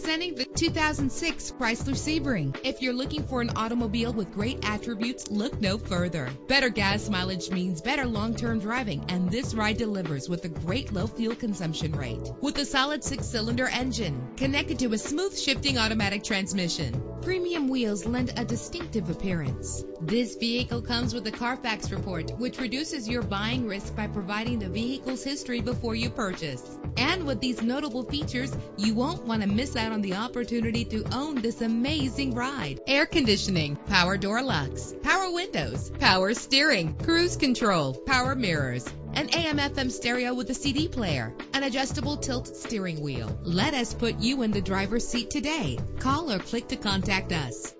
Presenting the 2006 Chrysler Sebring. If you're looking for an automobile with great attributes, look no further. Better gas mileage means better long-term driving, and this ride delivers with a great low fuel consumption rate. With a solid six-cylinder engine connected to a smooth shifting automatic transmission, premium wheels lend a distinctive appearance. This vehicle comes with a Carfax report, which reduces your buying risk by providing the vehicle's history before you purchase. And with these notable features, you won't want to miss out on the opportunity to own this amazing ride. Air conditioning, power door locks, power windows, power steering, cruise control, power mirrors, an AM FM stereo with a CD player, an adjustable tilt steering wheel. Let us put you in the driver's seat today. Call or click to contact us.